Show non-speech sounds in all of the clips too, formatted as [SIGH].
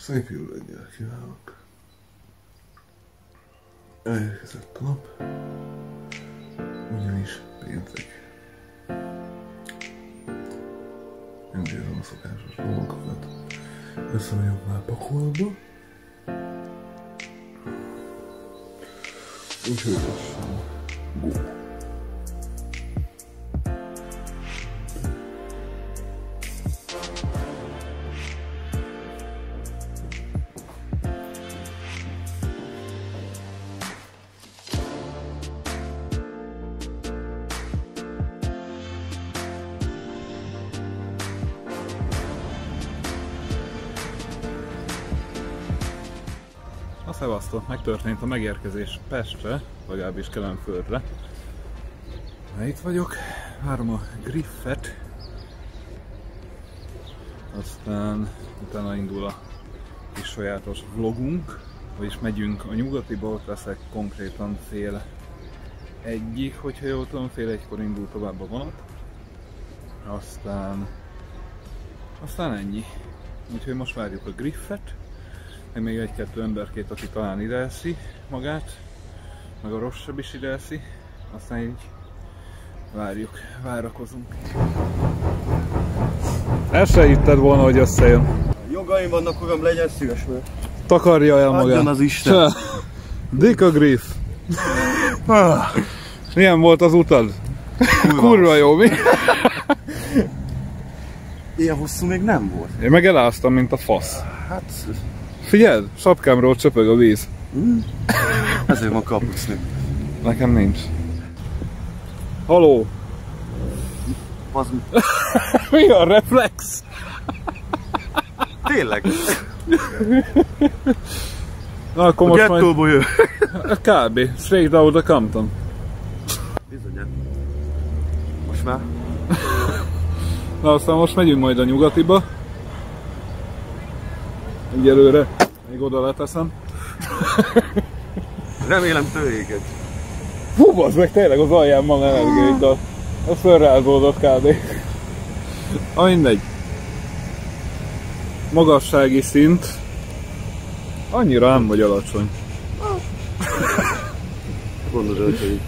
Szép jó reggel kívánok! Elérkezett a nap, ugyanis péntek. Intézem a szokásos dolgokat. Össze vagyok már pakolva. Úgyhogy lassan go. Megtörtént a megérkezés Pestre, legalábbis Kelemföldre. Na, itt vagyok, várom a Griffet. Aztán utána indul a kis sajátos vlogunk, vagyis megyünk a nyugatiba, ott leszek konkrétan fél egyik, hogyha jól tudom, fél egykor indul tovább a vonat. Aztán, aztán ennyi. Úgyhogy most várjuk a Griffet, meg még egy-kettő emberkét, aki talán ide eszi magát, meg a rosszabb is ide eszi, aztán így várjuk, várakozunk. El se hitted volna, hogy összejön. Jogaim vannak, uram, legyen szíves vele. Takarja el magát. Adjon az Isten. Dick a Griff. Milyen volt az utad? Kurva jó, mi? Ilyen hosszú még nem volt. Én meg eláztam, mint a fasz. Hát, Figyeld, sapkámról csöpög a víz. [LAUGHS] ezért van kapucni. Nekem nincs. Haló, Az [LAUGHS] mi a reflex? tényleg. Na akkor A most majd... gettóból jön. Kb. Straight out of Compton. Bizony. Most már? Na aztán most megyünk majd a nyugatiba. Egyelőre még oda leteszem. Remélem tőéket. Hú, az meg tényleg az alján van energiaital. Az fölrázódott kb. A mindegy. Magassági szint. Annyira nem vagy alacsony. Gondolod, hogy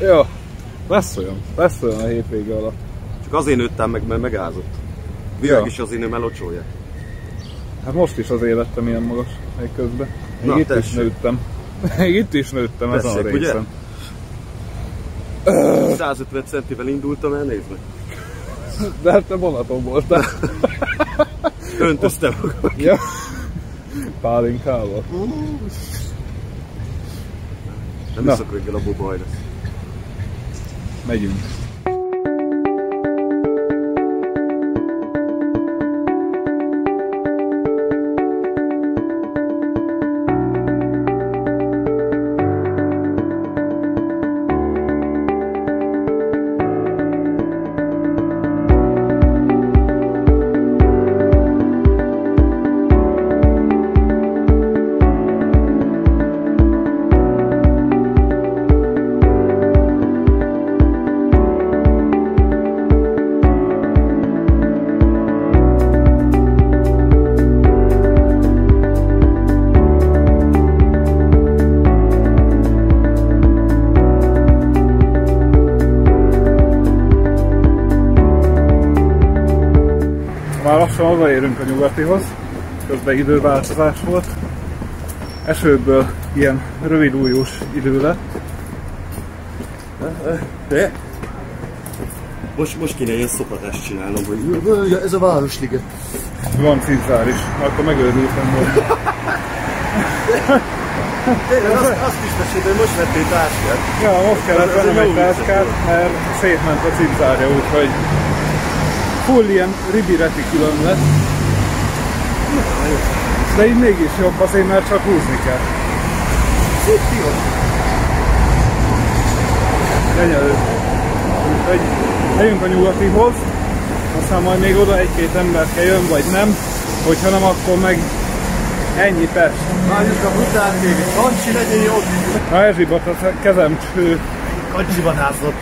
Ja, lesz olyan. Lesz olyan a hétvége alatt. csak azért nőttem meg, mert megázott. Virág Ja. is azért nő elocsolja. Hát most is az életem ilyen magas még közben. Még Na, itt is tessék. nőttem. [LAUGHS] Még itt is nőttem ezen a Tessék, ugye? részen. 150 centivel indultam el, nézd meg. [LAUGHS] De hát te vonaton voltál. [LAUGHS] Öntöztem magam. ja. Pálinkával. Nem Na. iszok reggel, abból baj lesz. Megyünk. Nyugatihoz, közben időváltozás volt. Esőből ilyen rövid újós idő lett. De? Most, most kéne ilyen szopatást csinálnom, hogy ja, ez a Városliget. Van cizzár is, akkor megőrültem volna. Tényleg, azt, azt is mesélj, hogy most vettél táskát. Ja, most kellett vennem egy táskát, mert szétment a cizzárja, úgyhogy full ilyen ribi retikülön lett. De így mégis jobb azért, mert csak húzni kell. Szép piros. Gyönyörű. Úgyhogy megyünk a nyugatihoz, aztán majd még oda egy-két ember kell jön, vagy nem. Hogyha nem, akkor meg ennyi Pest. Várjuk a brutál tévét. Kancsi legyen jó. Na ezibot a kezem cső. Kancsi vadászat.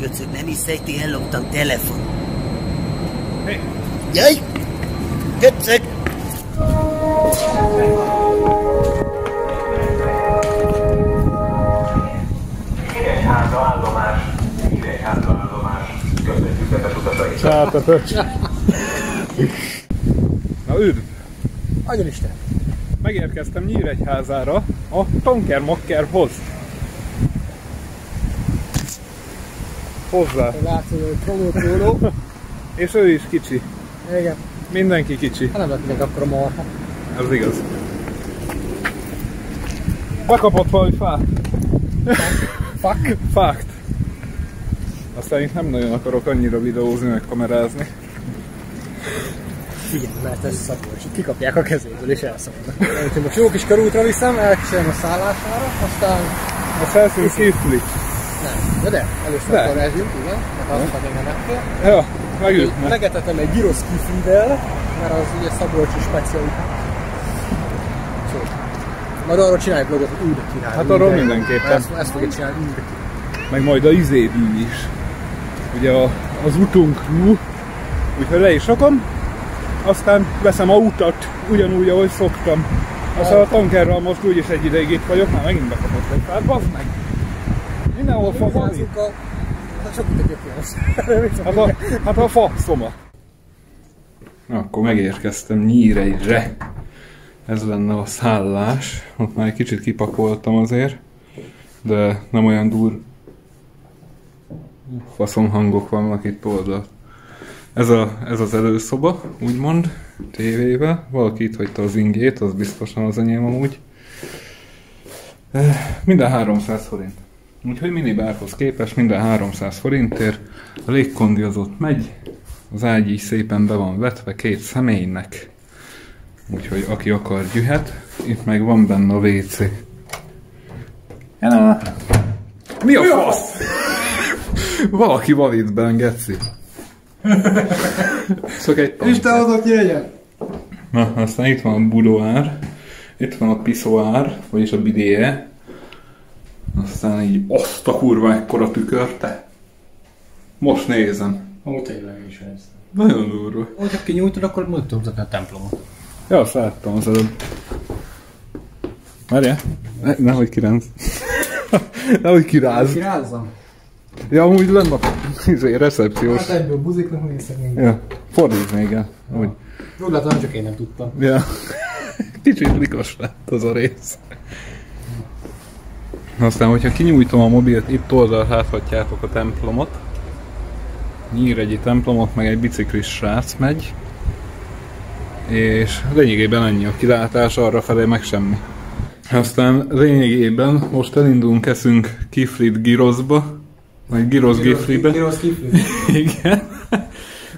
Köszönöm, nem hiszed, hogy elloptam telefon. Jaj! Tetszek! Hidegháza állomás, Hidegháza állomás. Köszönjük kedves utasaink! hát a pöcs. Na üdv! Adjon Isten! Megérkeztem Nyíregyházára a Tonker Makkerhoz. Hozzá. Látszott, hogy promótóló. És ő is kicsi. Igen. Mindenki kicsi. Hát nem lett még akkor a marha. Ez igaz. Bekapott valami fát. Fuck. Fákt. Aztán itt nem nagyon akarok annyira videózni, meg kamerázni. Igen, mert ez szakma, és kikapják a kezéből és elszabadnak. Úgyhogy most jó kis körútra viszem, elkísérem a szállására, aztán A felszín kifli. nem. De de, először De. akkor igen, mert azt meg engem nem kell. Ja, megütne. Megetetem egy gyrosz kiflivel, mert az ugye szabolcsi specialitás. Szóval. Majd arról csinálj vlogot, hogy úgy király. Hát arról mindenképpen. Ezt, ezt fogja csinálni, úgy meg majd a izédű is. Ugye a, az utunk nú, úgyhogy le is rakom, aztán veszem a utat, ugyanúgy, ahogy szoktam. Aztán a tankerral most úgyis egy ideig itt vagyok, már megint bekapott egy pár, bazd meg! Mindenhol. Házunk a... Hát sok itt. Hát a, [LAUGHS] hát a fa szoma. Na, akkor megérkeztem Nyíregyre. Ez lenne a szállás. Ott már egy kicsit kipakoltam azért, de nem olyan dur. Faszom hangok vannak itt oldalt. Ez, a, ez az előszoba, úgymond, tévével. Valaki itt hagyta az ingét, az biztosan az enyém amúgy. Eh, Minden 300 forint. Úgyhogy minibárhoz képest minden 300 forintért. A légkondi az ott megy, az ágy is szépen be van vetve két személynek. Úgyhogy aki akar gyühet, itt meg van benne a WC. Hello. Mi a fasz? [LAUGHS] Valaki van itt benn, geci. [LAUGHS] Csak egy Isten hozott jöjjön! Na, aztán itt van a budoár, itt van a piszoár, vagyis a bidéje. Aztán így azt a kurva ekkora tükörte. Most nézem. Ó, tényleg is ez. Nagyon durva. Hogyha kinyújtod, akkor mutatod a templomot. Ja, azt láttam az előbb. Várjál, ne, nehogy kiránz. [LAUGHS] nehogy kiráz. Kirázzam? Ja, amúgy lenne a [LAUGHS] izé, recepciós. Hát egyből buziknak néztek még. Ja, fordítsd még el. Úgy. Úgy látom, nem csak én nem tudtam. Ja. [LAUGHS] Kicsit likos lett az a rész. Aztán, hogyha kinyújtom a mobilt, itt oldalt láthatjátok a templomot. Nyíregyi templomot, meg egy biciklis srác megy. És lényegében ennyi a kilátás, arra felé meg semmi. Aztán lényegében most elindulunk, eszünk Kifrit Girozba, vagy Giroz Gifribe. Kirosz kifli. [LAUGHS] Igen.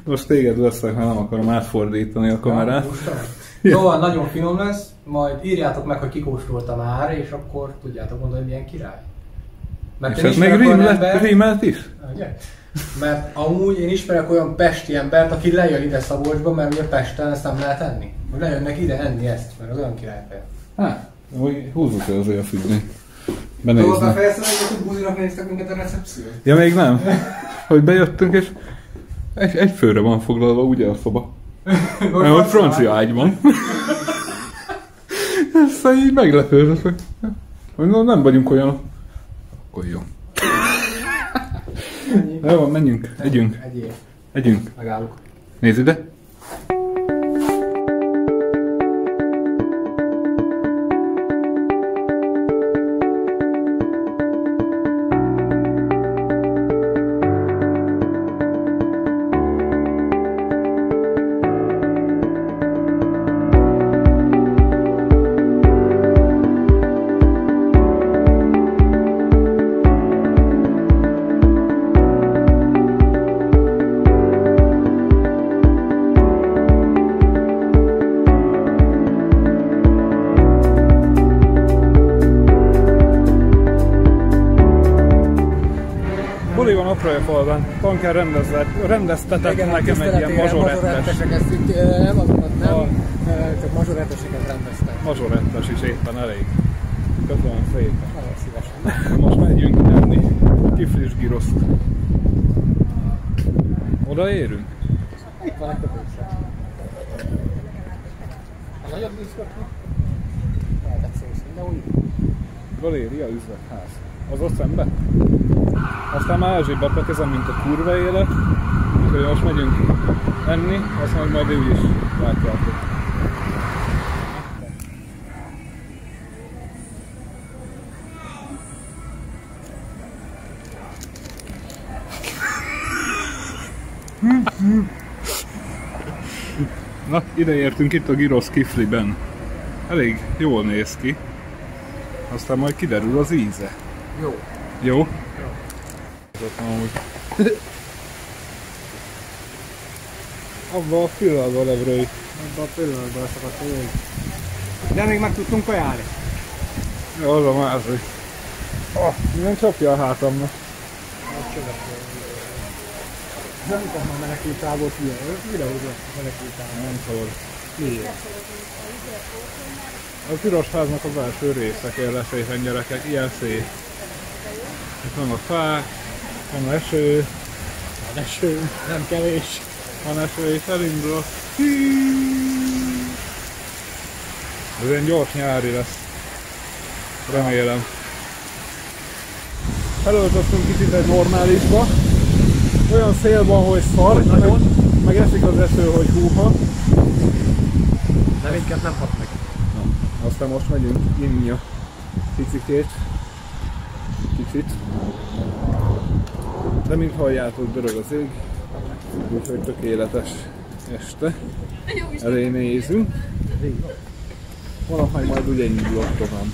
Most téged veszek, mert nem akarom átfordítani a kamerát. Szóval nagyon finom lesz, majd írjátok meg, hogy kikóstolta már, és akkor tudjátok mondani, hogy milyen király. Mert És ez még rímelt, embert- rímelt is? Ugye? Mert amúgy én ismerek olyan pesti embert, aki lejön ide Szabolcsba, mert ugye Pesten ezt nem lehet enni. Hogy lejönnek ide enni ezt, mert az olyan királyfej. Hát, hogy húzzuk el azért a. Tudod, Benézni. felszerelni, hogy buzinak néztek minket a recepción? Ja, még nem. Hogy bejöttünk, és egy, egy főre van foglalva, ugye a szoba. Mert hogy francia ágy van. [LAUGHS] Aztán így meglepődött, na, nem vagyunk olyanok. Akkor jó. Jó, van, menjünk, együnk, együnk. Megállok. Nézd ide. Buli van Apraja Tanker rendezett, rendeztetett nekem egy ilyen mazsorettes. mazsorettesek, ezt itt nem azokat nem, A- csak mazsoretteseket rendeztek. Mazsorettes is éppen elég. Köszönöm szépen. Nagyon szívesen. Most megyünk enni kiflis giroszt. Odaérünk? Itt van egy köpőszer. A nagyobb üzletnek? Lehetett szószni, de úgy. Galéria üzletház. Az ott szembe? Aztán már Erzsébet bekezem, mint a kurva élet. Úgyhogy most megyünk enni, azt majd majd úgy is látjátok. Na, ide értünk itt a Girosz Kifliben. Elég jól néz ki. Aztán majd kiderül az íze. Jó. Jó? Jó. Amúgy. Abba a pillanatban levrőj. Abban a pillanatban leszakadt a jég. De még meg tudtunk kajálni. Az a másik. Oh, minden csapja a hátamnak. Az csodaszó. Nem tudom már menekültávot ilyen. Videózok menekültávot. Nem szabad. Miért? A piros háznak a belső része kell szépen gyerekek, ilyen szép. Itt van a fák, van eső, Van eső, nem kevés. van eső és elindul. Ez ilyen gyors nyári lesz. Remélem. Felöltöttünk kicsit egy normálisba. Olyan szél van, hogy szar, meg, meg esik az eső, hogy húha. De minket nem hat meg. Aztán most megyünk inni a picikét. Kicsit. De mint halljátok, dörög az ég. Úgyhogy tökéletes este. Elé nézünk. Valahogy majd ugye indulok tovább.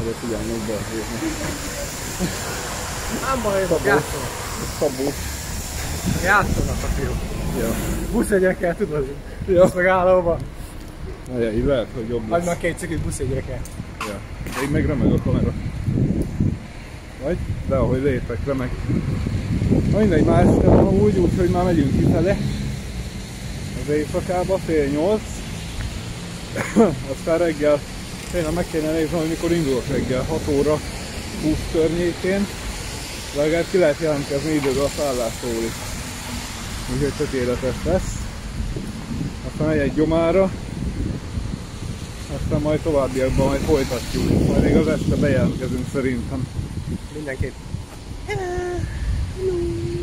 Ez a figyelmünk behézni. Nem baj, játszanak. Szabó. Játszanak a fiúk. Ja. Buszjegyekkel tudod? Ja. Azt meg állóba. Na, így lehet, hogy jobb lesz. már két cikit buszjegyekkel. Ja. Még meg remeg a kamera. Vagy? De ahogy lépek, remeg. Na mindegy, már este van úgy, úgyhogy már megyünk kifele. Az éjszakába, fél nyolc. [COUGHS] Aztán reggel, tényleg meg kéne nézni, hogy mikor indulok reggel, 6 óra 20 környékén. De legalább ki lehet jelentkezni időben a szállástól is. Úgyhogy tökéletes lesz. Aztán megy egy gyomára, aztán majd továbbiakban majd folytatjuk. Majd még az este bejelentkezünk szerintem. Mindenképp. Na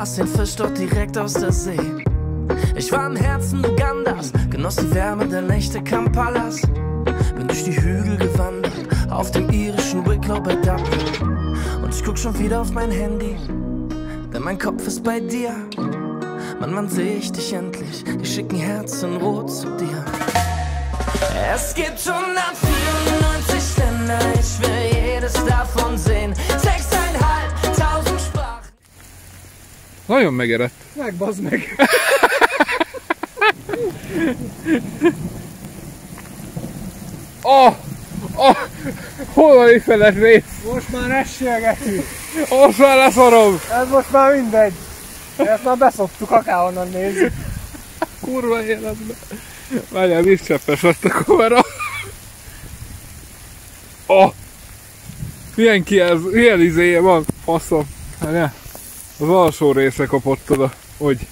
aß den Fisch dort direkt aus der See. Ich war im Herzen Ugandas, genoss die Wärme der Nächte Kampalas. Bin durch die Hügel gewandert, auf dem irischen Wicklow bei Dublin. Und ich guck schon wieder auf mein Handy, denn mein Kopf ist bei dir. Mann, wann seh ich dich endlich? Die schicken Herzen rot zu dir. Es gibt 194 Länder, ich will jedes davon sehen. Nagyon megerett. Meg, bazd meg! Oh! [LAUGHS] Oh! Hol van egy feles rész? Most már esélgetünk. Most már leszarom! Ez most már mindegy. Ezt már beszoptuk, akárhonnan nézzük. Kurva életbe. Várjál, vízcseppes lett a kamera. Oh! Milyen ki ez? Milyen izéje van? Faszom. Várjál. Az alsó része kapott oda. Hogy?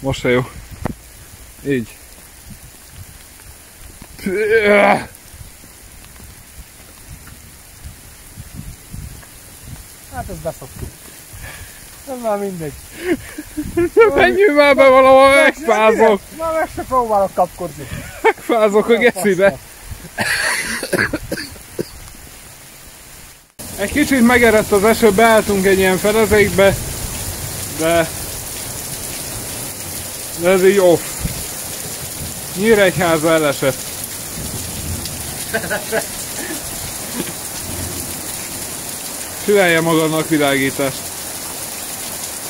Most se jó. Így. Hát ezt beszoptuk. Ez már mindegy. [LAUGHS] Menjünk már be valahol, megfázok! Már meg se próbálok kapkodni. Megfázok a gecibe! Egy kicsit megerett az eső, beálltunk egy ilyen fedezékbe, de, de ez így off. Nyíregyháza elesett. Csinálja [LAUGHS] magadnak világítást.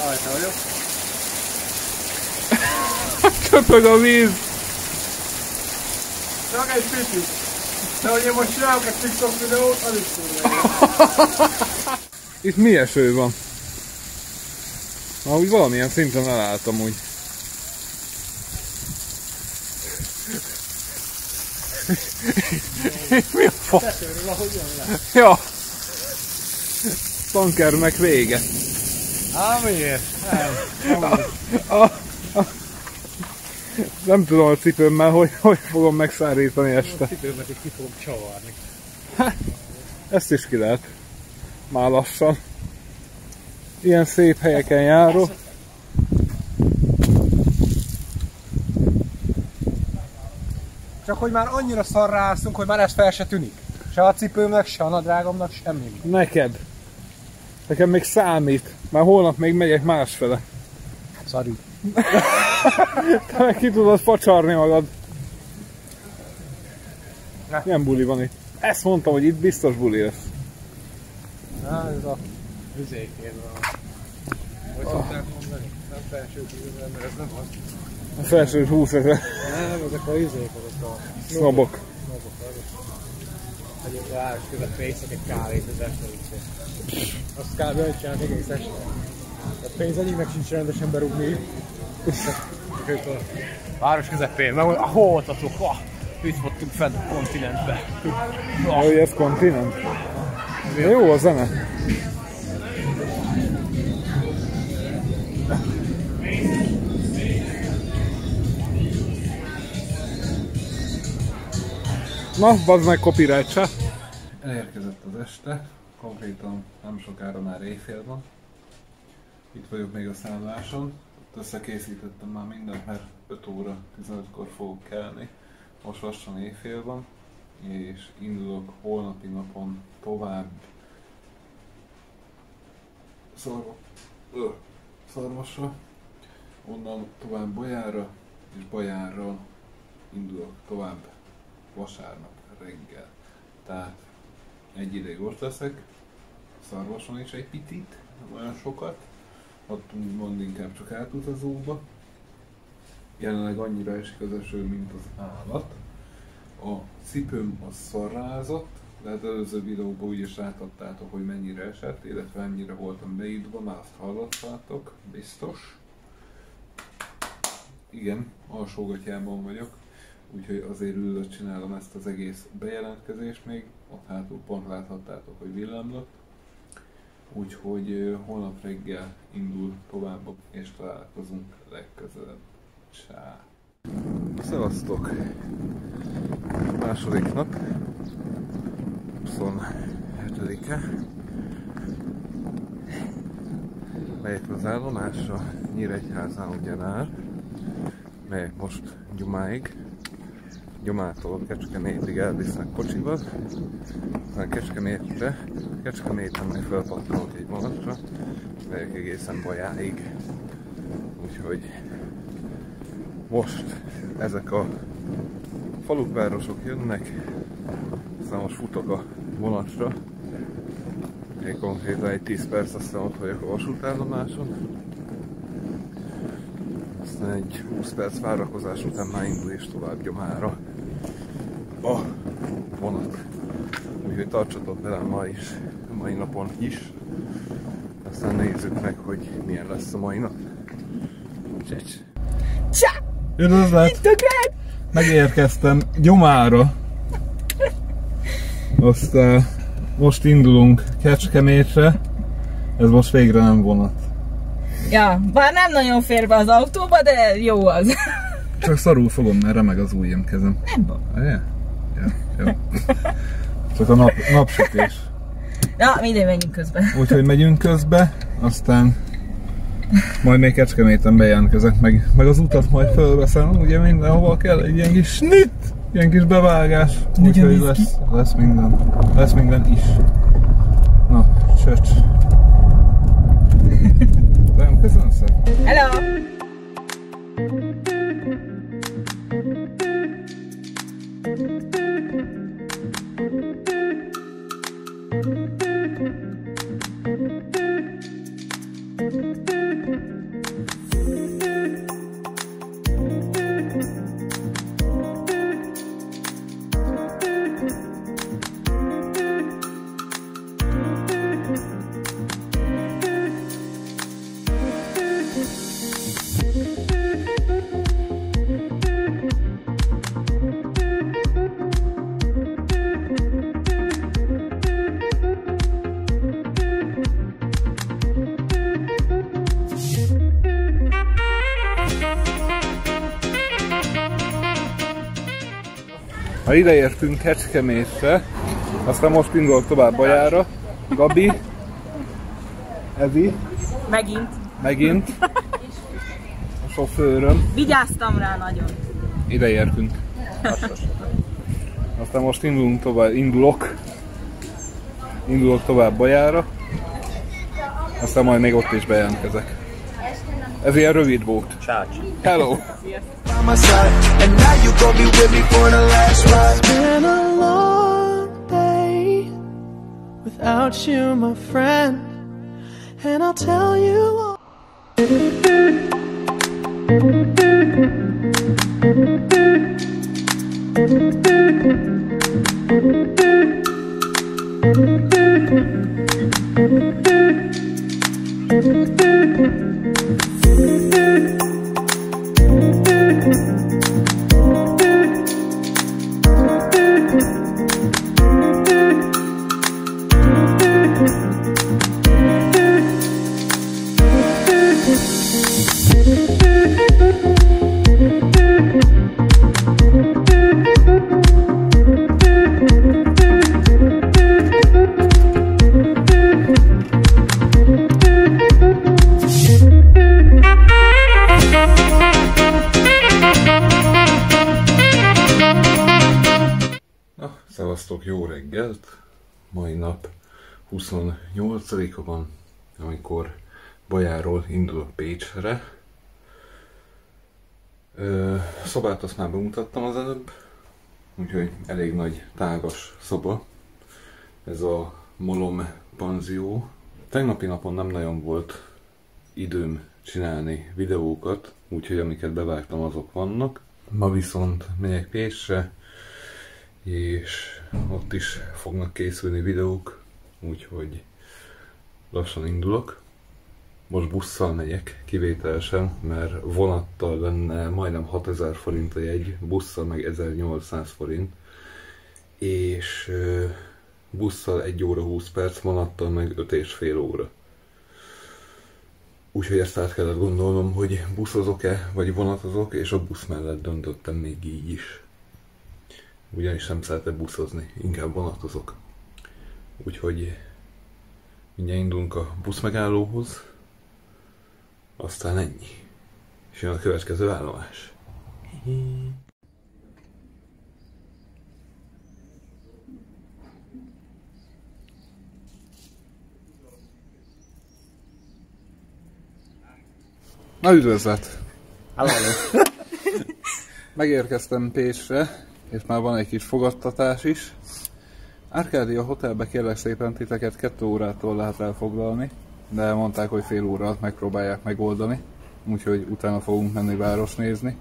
Rajta vagyok. [LAUGHS] Köpög a víz. Csak egy picit. De hogy én most csinálok egy TikTok videót, az is. [LAUGHS] Itt mi eső van? Na, úgy valamilyen szinten elálltam úgy. mi a fa? Tetőről, ahogy. Ja. Tankernek vége. Á, miért? Nem. Nem tudom a cipőmmel, hogy, hogy fogom megszárítani este. Cipőmet is ki fogom csavarni. Ezt is ki lehet. Már lassan. Ilyen szép helyeken járok. Csak hogy már annyira szarrá állszunk, hogy már ez fel se tűnik. Se a cipőmnek, se a nadrágomnak, semmi. Neked. Nekem még számít. Már holnap még megyek másfele. Szarű. Te meg ki tudod facsarni magad. Ne. Milyen buli van itt? Ezt mondtam, hogy itt biztos buli lesz. Na, ez a vizékén van. Hogy szokták mondani? Nem felső tízezer, mert ez nem az. A felső 20 ezer Nem, ezek a izék, azok a sznobok. sznobok, azok. Egyébként város közepén iszok egy kávét az este úgyhogy. Azt kb. olyan csinálnak egész este. A pénz egyiknek sincs rendesen berúgni. A város közepén, meg ah, hol voltatok? Ah, itt voltunk fent a kontinentbe. Hogy ez kontinent? Jó a zene. Na, bazd meg copyright se. Elérkezett az este, konkrétan nem sokára már éjfél van. Itt vagyok még a szálláson, ott összekészítettem már mindent, mert 5 óra 15-kor fogok kelni. Most lassan éjfél van, és indulok holnapi napon tovább szarva, ö, szarvasra, onnan tovább Bajára, és Bajárra indulok tovább vasárnap reggel. Tehát egy ideig ott leszek, szarvason is egy picit, nem olyan sokat, ott mond inkább csak átutazóba. Jelenleg annyira esik az eső, mint az állat. A cipőm az szarrázott, de hát előző videóban úgy is láthattátok, hogy mennyire esett, illetve mennyire voltam beidva, már azt hallottátok, biztos. Igen, alsógatjában vagyok, úgyhogy azért ülök csinálom ezt az egész bejelentkezést még, ott hátul pont láthattátok, hogy villámlott. Úgyhogy holnap reggel indul tovább, és találkozunk legközelebb. Csá! Szevasztok! Második nap, 27-e. Megyek az állomásra, Nyíregyházán ugyanár, melyek most Gyumáig. Gyumától Kecskemétig elvisznek kocsival, aztán Kecskemétre, Kecskeméten meg felpattanok egy vonatra, megyek egészen Bajáig. Úgyhogy most ezek a falukvárosok jönnek, aztán most futok a vonatra. Én konkrétan egy 10 perc, aztán ott vagyok a vasútállomáson. Aztán egy 20 perc várakozás után már indul és tovább gyomára a vonat. Úgyhogy tartsatok velem ma is, mai napon is. Aztán nézzük meg, hogy milyen lesz a mai nap. Csecs! Üdvözlet! Megérkeztem Gyomára. Aztán most indulunk Kecskemétre. Ez most végre nem vonat. Ja, bár nem nagyon fér be az autóba, de jó az. Csak szarul fogom, mert remeg az ujjam kezem. Nem baj. Ja? Jó. Csak a nap, napsütés. Na, mindegy, menjünk közben. Úgyhogy megyünk közbe, aztán majd még Kecskeméten bejelentkezek, meg, meg az utat majd fölveszem, ugye mindenhova kell egy ilyen kis snit, ilyen kis bevágás, úgyhogy lesz, lesz minden, lesz minden is. Na, Church. Nem, köszönöm szépen. Hello! Ha ide értünk Kecskemétre, aztán most indulok tovább Bajára. Gabi, Evi, Megint. megint, a sofőröm, Vigyáztam rá nagyon. ide értünk. Aztán most indulunk tovább, indulok, indulok tovább Bajára, aztán majd még ott is bejelentkezek. Ez ilyen rövid volt. Hello! [LAUGHS] by my side, and now you gon' be with me for the last ride. It's been a long day without you, my friend, and I'll tell you all. Na, azt már bemutattam az előbb, úgyhogy elég nagy, tágas szoba. Ez a Molom panzió. Tegnapi napon nem nagyon volt időm csinálni videókat, úgyhogy amiket bevágtam azok vannak. Ma viszont megyek Pécsre, és ott is fognak készülni videók, úgyhogy lassan indulok. Most busszal megyek, kivételesen, mert vonattal lenne majdnem 6000 forint a jegy, busszal meg 1800 forint, és busszal 1 óra 20 perc, vonattal meg 5 és fél óra. Úgyhogy ezt át kellett gondolnom, hogy buszozok-e, vagy vonatozok, és a busz mellett döntöttem még így is ugyanis nem szeretek buszozni, inkább vonatozok. Úgyhogy mindjárt indulunk a buszmegállóhoz, aztán ennyi. És jön a következő állomás. Na üdvözlet! Megérkeztem Pécsre, és már van egy kis fogadtatás is. Árkádia Hotelbe kérlek szépen titeket kettő órától lehet elfoglalni, de mondták, hogy fél óra alatt megpróbálják megoldani, úgyhogy utána fogunk menni város nézni.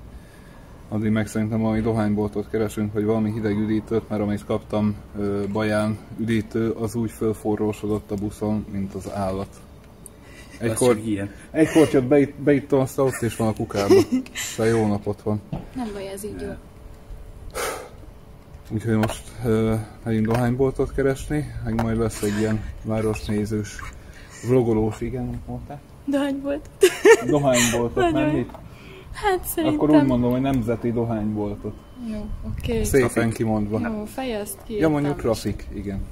Addig meg szerintem valami dohányboltot keresünk, vagy valami hideg üdítőt, mert amit kaptam Baján üdítő, az úgy fölforrósodott a buszon, mint az állat. Egy, kor, ilyen. egy kortyot beit, beittam, aztán ott is van a kukába. [LAUGHS] Szóval jó napot van. Nem baj, ez így jó. Úgyhogy most uh, megyünk dohányboltot keresni, meg majd lesz egy ilyen városnézős, vlogolós, igen, mit mondtál? Dohány volt. Dohányboltot, [LAUGHS] nem mit? Hát szerintem... Akkor úgy mondom, hogy nemzeti dohányboltot. Jó, oké. Okay. Szépen kimondva. Jó, fejezd ki. Ja, mondjuk trafik, igen.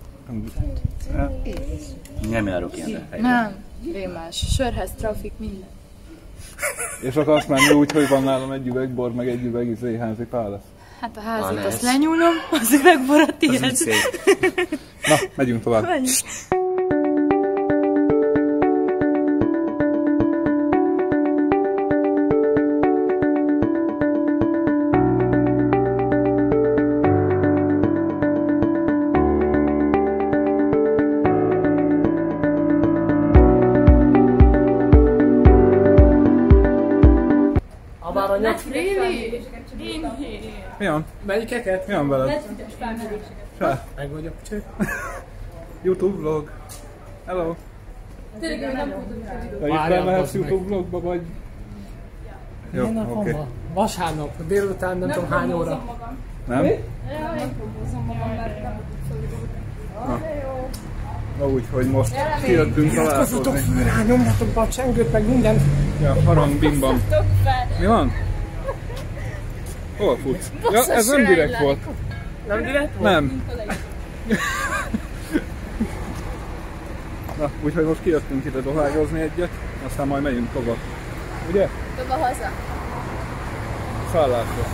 Nem járok ilyenre. Nem, rémás. Sörhez, trafik, minden. És akarsz menni úgy, hogy van nálam egy üveg bor, meg egy üveg izé, házi pálasz. Hát a házit Van azt lenyúlom, az üvegborat tiéd. Na, megyünk tovább. Menj. Melyikeket? Mi van veled? Se. Meg vagyok csak. [LAUGHS] YouTube vlog. Hello. Tényleg ő nem tudom, bazd meg. YouTube vlogba vagy? Jó, oké. Vasárnap, délután nem tudom hány óra. Nem? Ja, nem promózom magam, mert nem tudok Na úgy, hogy most kijöttünk Iratkozzatok találkozni. fel rá, nyomjatok be a csengőt, meg mindent. Ja, harang bimbam. fel. Mi van? Hol futsz? Ja, ez nem direkt volt. Nem direkt volt? Nem. [LAUGHS] Na, úgyhogy most kijöttünk ide dohányozni egyet, aztán majd megyünk tovább. Ugye? Dobba haza. Szállásra.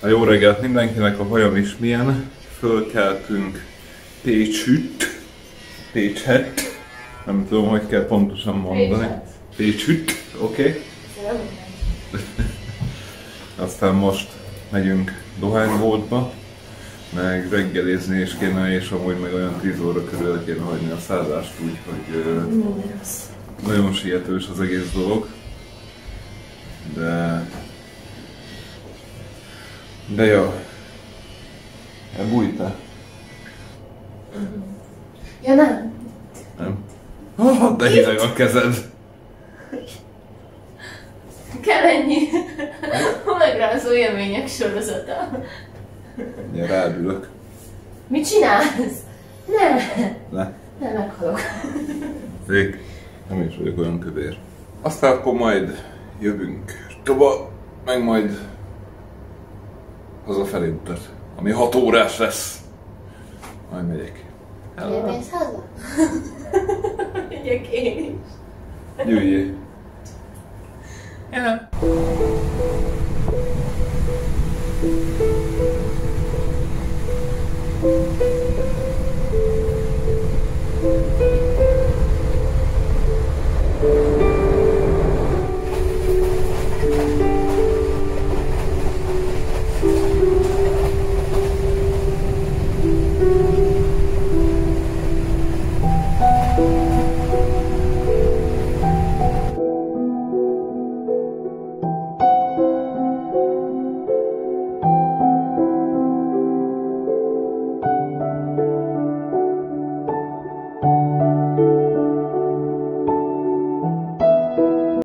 A jó reggelt mindenkinek, a hajam is milyen. Fölkeltünk Pécsütt. Pécset. Nem tudom, hogy kell pontosan mondani. Pécsütt, oké. Okay. [LAUGHS] Aztán most megyünk dohányboltba, meg reggelizni is kéne, és amúgy meg olyan 10 óra körül kéne hagyni a szállást, úgyhogy nagyon sietős az egész dolog. De... De jó. Elbújtál? Ja nem. Nem? Oh, de hideg a kezed! Kell ennyi. Megrázó élmények sorozata. Ja, rádülök. Mit csinálsz? Ne, Le. ne meghalok. Rég. Nem is vagyok olyan kövér. Aztán akkor majd jövünk tovább, meg majd hazafelé utat, ami 6 órás lesz. Majd megyek. Elmész haza? Megyek én is. Jöjjél.